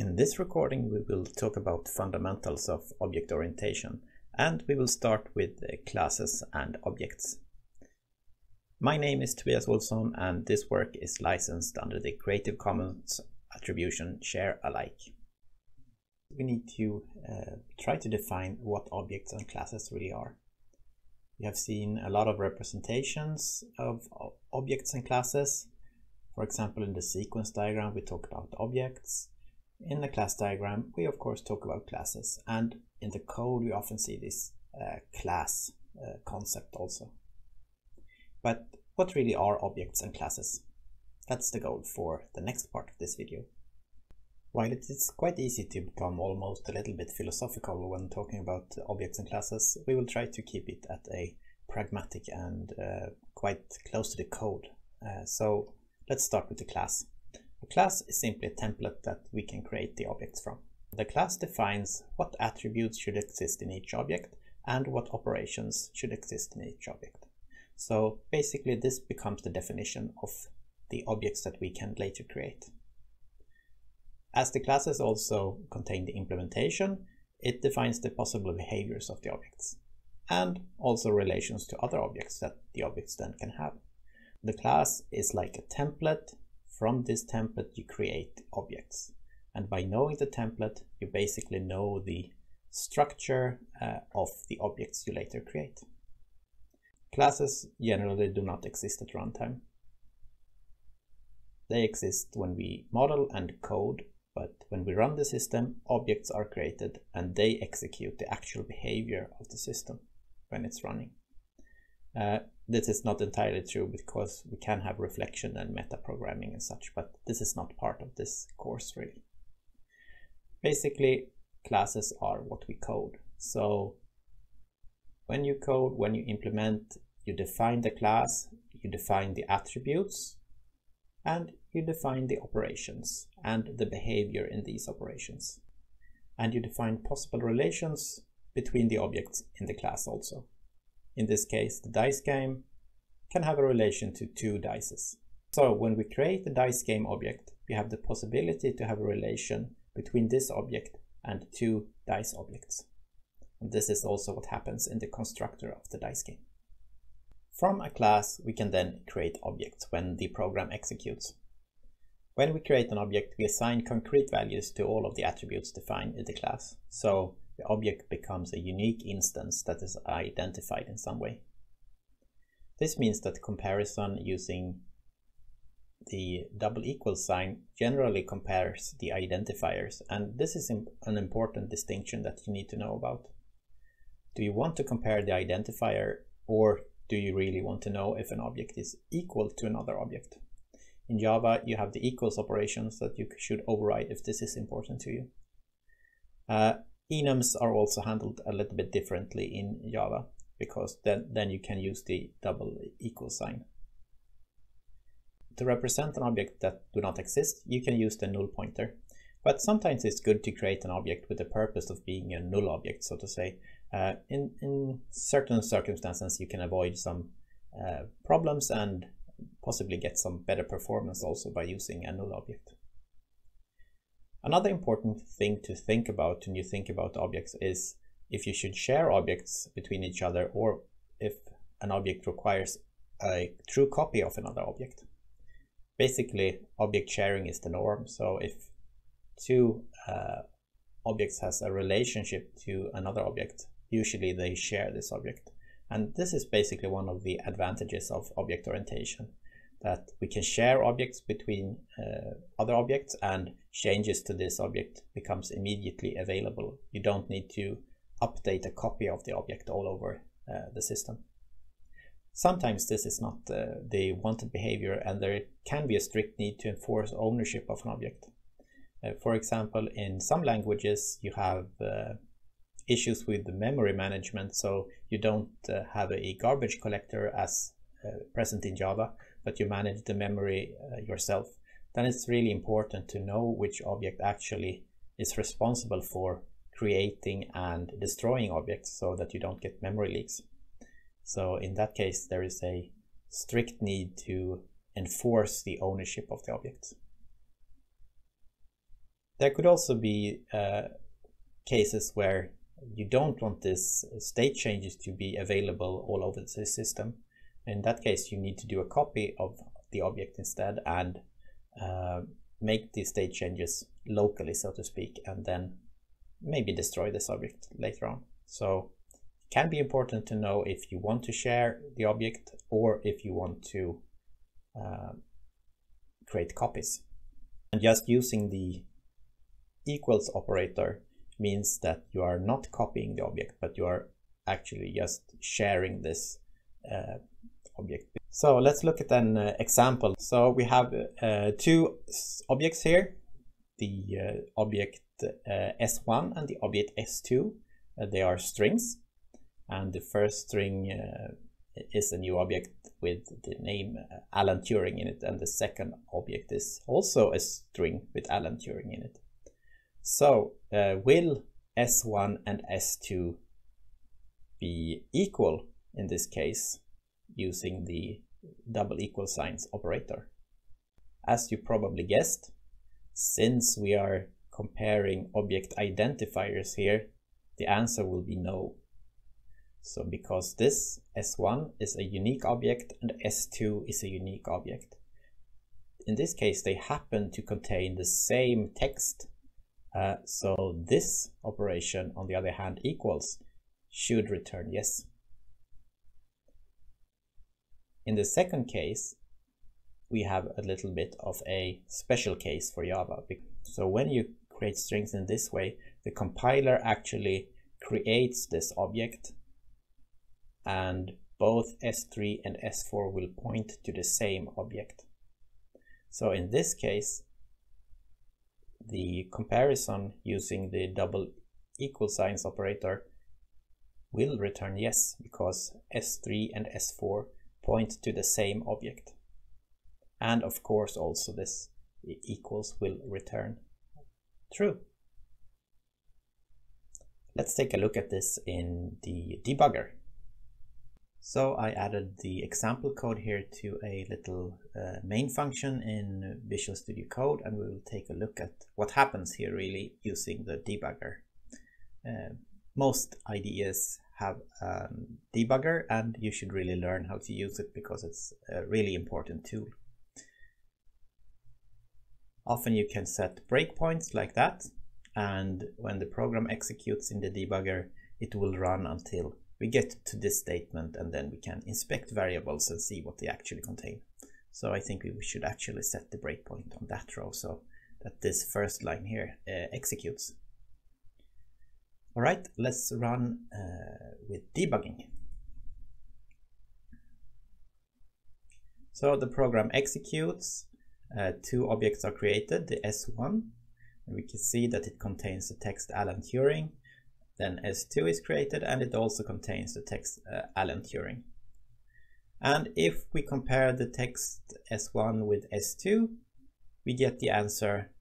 In this recording we will talk about fundamentals of object orientation and we will start with classes and objects. My name is Tobias Olsson and this work is licensed under the Creative Commons Attribution Share Alike. We need to uh, try to define what objects and classes really are. We have seen a lot of representations of objects and classes. For example, in the sequence diagram we talk about objects, in the class diagram, we of course talk about classes and in the code we often see this uh, class uh, concept also. But what really are objects and classes? That's the goal for the next part of this video. While it is quite easy to become almost a little bit philosophical when talking about objects and classes, we will try to keep it at a pragmatic and uh, quite close to the code. Uh, so let's start with the class. A class is simply a template that we can create the objects from. The class defines what attributes should exist in each object and what operations should exist in each object. So basically this becomes the definition of the objects that we can later create. As the classes also contain the implementation, it defines the possible behaviors of the objects and also relations to other objects that the objects then can have. The class is like a template from this template, you create objects. And by knowing the template, you basically know the structure uh, of the objects you later create. Classes generally do not exist at runtime. They exist when we model and code, but when we run the system, objects are created and they execute the actual behavior of the system when it's running. Uh, this is not entirely true because we can have reflection and metaprogramming and such, but this is not part of this course really. Basically, classes are what we code. So when you code, when you implement, you define the class, you define the attributes, and you define the operations and the behavior in these operations. And you define possible relations between the objects in the class also. In this case, the dice game can have a relation to two dices. So when we create the dice game object, we have the possibility to have a relation between this object and two dice objects. And this is also what happens in the constructor of the dice game. From a class, we can then create objects when the program executes. When we create an object, we assign concrete values to all of the attributes defined in the class. So the object becomes a unique instance that is identified in some way. This means that comparison using the double equal sign generally compares the identifiers and this is an important distinction that you need to know about. Do you want to compare the identifier or do you really want to know if an object is equal to another object? In Java, you have the equals operations that you should override if this is important to you. Uh, enums are also handled a little bit differently in Java because then, then you can use the double equal sign. To represent an object that do not exist, you can use the null pointer. But sometimes it's good to create an object with the purpose of being a null object, so to say. Uh, in, in certain circumstances, you can avoid some uh, problems and possibly get some better performance also by using a null object. Another important thing to think about when you think about objects is if you should share objects between each other or if an object requires a true copy of another object. Basically, object sharing is the norm. So if two uh, objects has a relationship to another object, usually they share this object. And this is basically one of the advantages of object orientation that we can share objects between uh, other objects and changes to this object becomes immediately available. You don't need to update a copy of the object all over uh, the system. Sometimes this is not uh, the wanted behavior and there can be a strict need to enforce ownership of an object. Uh, for example, in some languages you have uh, issues with the memory management so you don't uh, have a garbage collector as present in Java but you manage the memory uh, yourself, then it's really important to know which object actually is responsible for creating and destroying objects so that you don't get memory leaks. So in that case, there is a strict need to enforce the ownership of the objects. there could also be uh, cases where you don't want this state changes to be available all over the system. In that case, you need to do a copy of the object instead and uh, make the state changes locally, so to speak, and then maybe destroy this object later on. So it can be important to know if you want to share the object or if you want to uh, create copies. And just using the equals operator means that you are not copying the object, but you are actually just sharing this uh, object. So let's look at an uh, example. So we have uh, two objects here, the uh, object uh, S1 and the object S2. Uh, they are strings and the first string is a new object with the name Alan Turing in it and the second object is also a string with Alan Turing in it. So uh, will S1 and S2 be equal in this case using the double equal signs operator? As you probably guessed, since we are comparing object identifiers here, the answer will be no. So because this S1 is a unique object and S2 is a unique object. In this case, they happen to contain the same text uh, so this operation, on the other hand, equals should return yes. In the second case, we have a little bit of a special case for Java. So when you create strings in this way, the compiler actually creates this object and both S3 and S4 will point to the same object. So in this case, the comparison using the double equal signs operator will return yes because S3 and S4 point to the same object. And of course also this equals will return true. Let's take a look at this in the debugger. So I added the example code here to a little uh, main function in Visual Studio Code and we will take a look at what happens here really using the debugger. Uh, most IDEs have a debugger and you should really learn how to use it because it's a really important tool. Often you can set breakpoints like that and when the program executes in the debugger it will run until we get to this statement and then we can inspect variables and see what they actually contain. So I think we should actually set the breakpoint on that row so that this first line here uh, executes. All right, let's run uh, with debugging. So the program executes, uh, two objects are created, the S1, and we can see that it contains the text Alan Turing, then S2 is created and it also contains the text uh, Alan Turing. And if we compare the text S1 with S2, we get the answer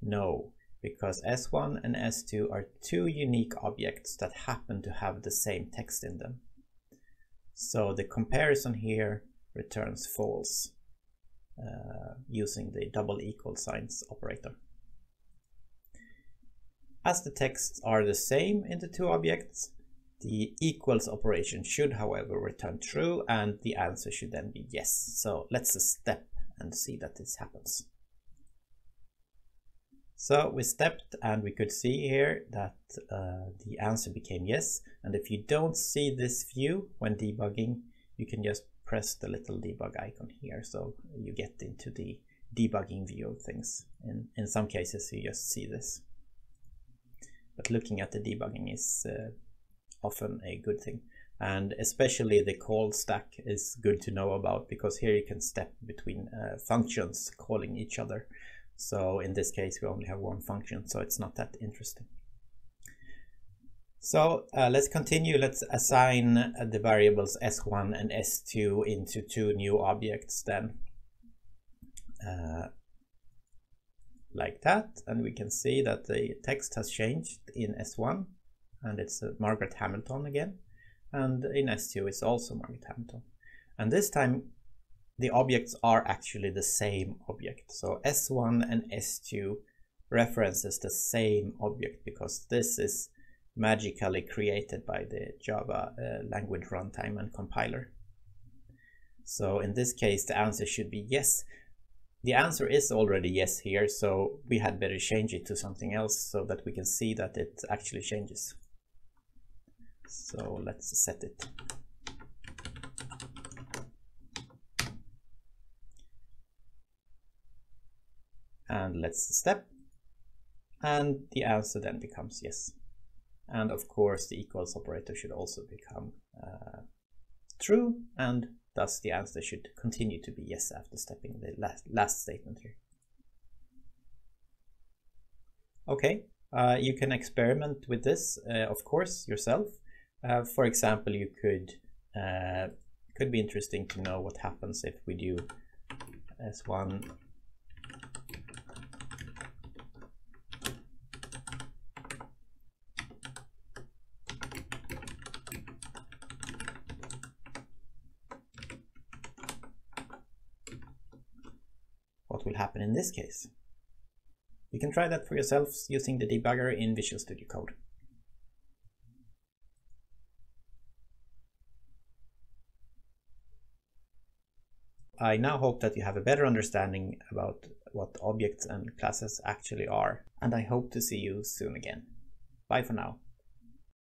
no, because S1 and S2 are two unique objects that happen to have the same text in them. So the comparison here returns false uh, using the double equal signs operator. As the texts are the same in the two objects, the equals operation should however return true and the answer should then be yes. So let's step and see that this happens. So we stepped and we could see here that uh, the answer became yes. And if you don't see this view when debugging, you can just press the little debug icon here. So you get into the debugging view of things. In, in some cases, you just see this but looking at the debugging is uh, often a good thing and especially the call stack is good to know about because here you can step between uh, functions calling each other so in this case we only have one function so it's not that interesting. So uh, let's continue. Let's assign uh, the variables s1 and s2 into two new objects then. Uh, like that. And we can see that the text has changed in S1 and it's uh, Margaret Hamilton again. And in S2 it's also Margaret Hamilton. And this time the objects are actually the same object so S1 and S2 references the same object because this is magically created by the Java uh, language runtime and compiler. So in this case, the answer should be yes. The answer is already yes here, so we had better change it to something else so that we can see that it actually changes. So let's set it. And let's step. And the answer then becomes yes. And of course, the equals operator should also become uh, true, and thus the answer should continue to be yes after stepping the last, last statement here. Okay, uh, you can experiment with this, uh, of course, yourself. Uh, for example, you could uh, could be interesting to know what happens if we do s1 what will happen in this case. You can try that for yourselves using the debugger in Visual Studio Code. I now hope that you have a better understanding about what objects and classes actually are, and I hope to see you soon again. Bye for now.